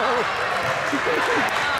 すいません。